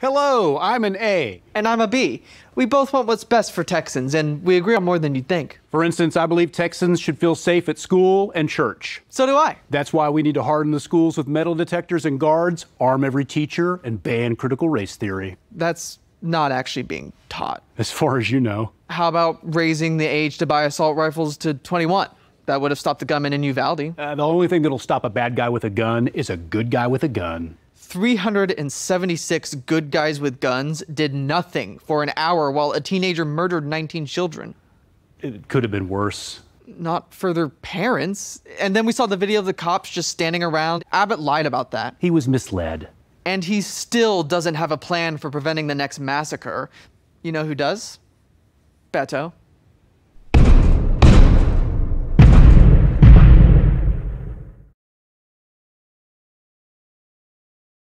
Hello, I'm an A. And I'm a B. We both want what's best for Texans, and we agree on more than you'd think. For instance, I believe Texans should feel safe at school and church. So do I. That's why we need to harden the schools with metal detectors and guards, arm every teacher, and ban critical race theory. That's not actually being taught. As far as you know. How about raising the age to buy assault rifles to 21? That would have stopped the gunman in Uvalde. Uh, the only thing that'll stop a bad guy with a gun is a good guy with a gun. 376 good guys with guns did nothing for an hour while a teenager murdered 19 children. It could have been worse. Not for their parents. And then we saw the video of the cops just standing around. Abbott lied about that. He was misled. And he still doesn't have a plan for preventing the next massacre. You know who does? Beto.